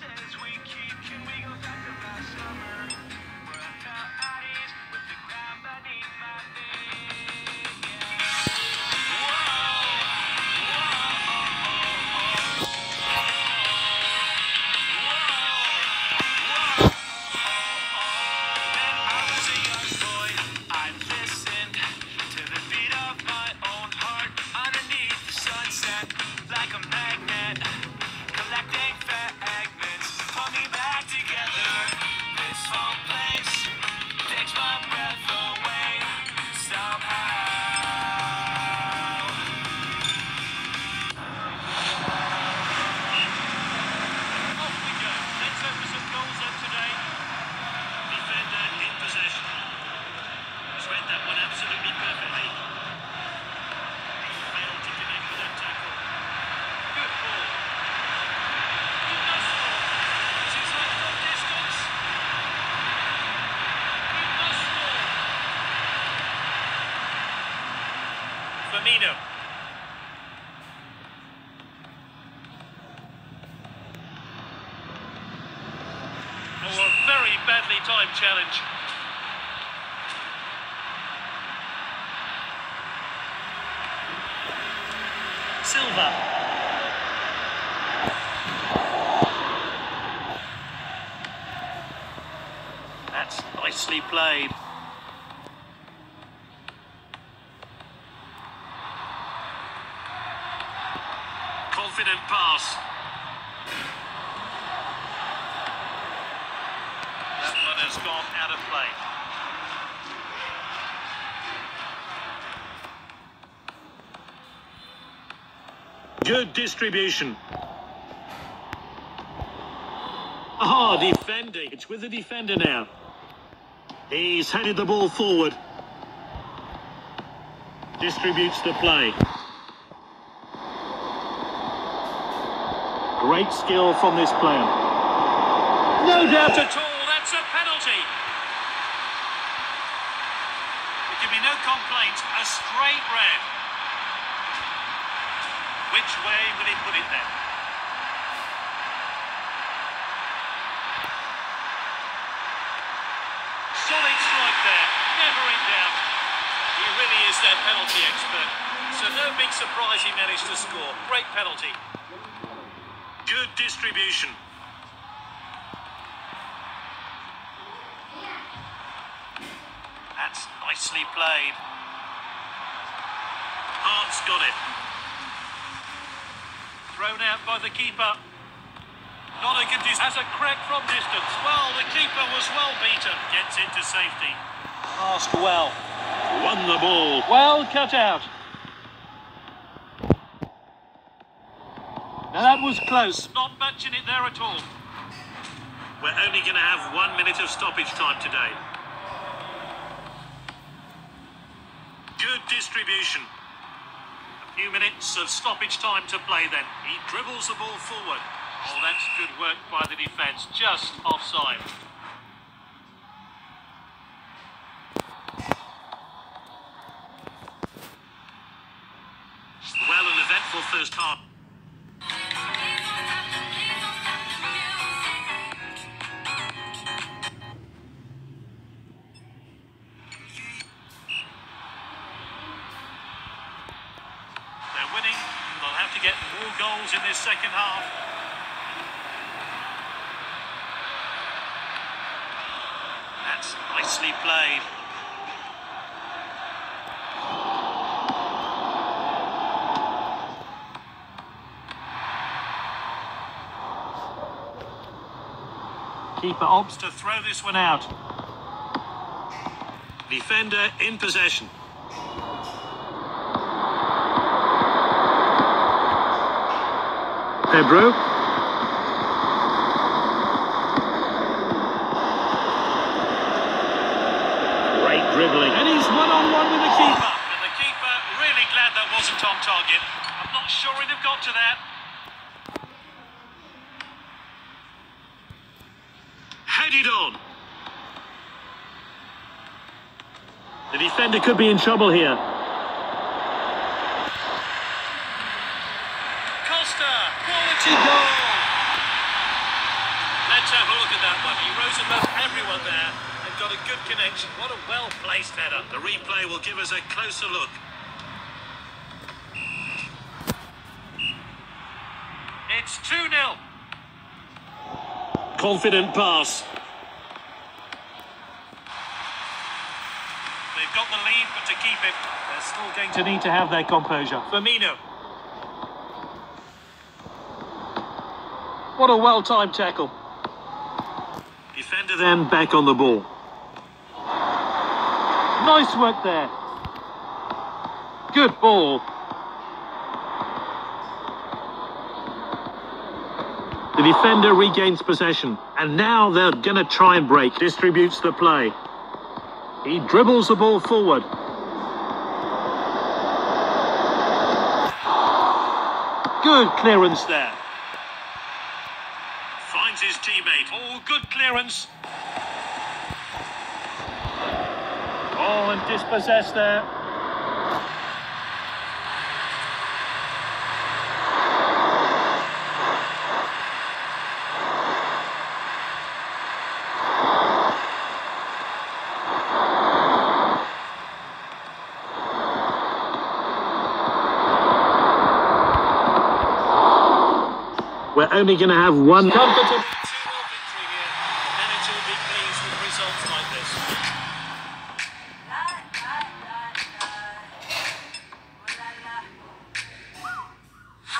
promises we keep. Can we go back to last summer? Firmino. Oh, a very badly timed challenge. Silva. That's nicely played. Confident pass. That one has gone out of play. Good distribution. Ah, defending. It's with the defender now. He's headed the ball forward. Distributes the play. Great skill from this player. No doubt at all, that's a penalty. There can be no complaint, a straight red. Which way will he put it then? Solid strike there, never in doubt. He really is their penalty expert. So no big surprise he managed to score. Great penalty. Good distribution. That's nicely played. Hart's got it. Thrown out by the keeper. Not a good distance. Has a crack from distance. Well, the keeper was well beaten. Gets into safety. Asked well. Won the ball. Well cut out. Now that was close. Not much in it there at all. We're only going to have one minute of stoppage time today. Good distribution. A few minutes of stoppage time to play then. He dribbles the ball forward. Oh, that's good work by the defence. Just offside. Well, an eventful first half. This second half. That's nicely played. Keeper opts to throw this one out. Defender in possession. Hebrew. Great dribbling. And he's one on one with the keeper. And the keeper really glad that wasn't on target. I'm not sure he'd have got to that. Headed on. The defender could be in trouble here. That one. He rose above everyone there and got a good connection. What a well-placed header. The replay will give us a closer look. It's 2-0. Confident pass. They've got the lead, but to keep it, they're still going to need to have their composure. Firmino. What a well-timed tackle. Defender then back on the ball. Nice work there. Good ball. The defender regains possession, and now they're going to try and break. Distributes the play. He dribbles the ball forward. Good clearance there. Finds his teammate. Oh, good clearance. Oh, and dispossessed there. We're only going to have one.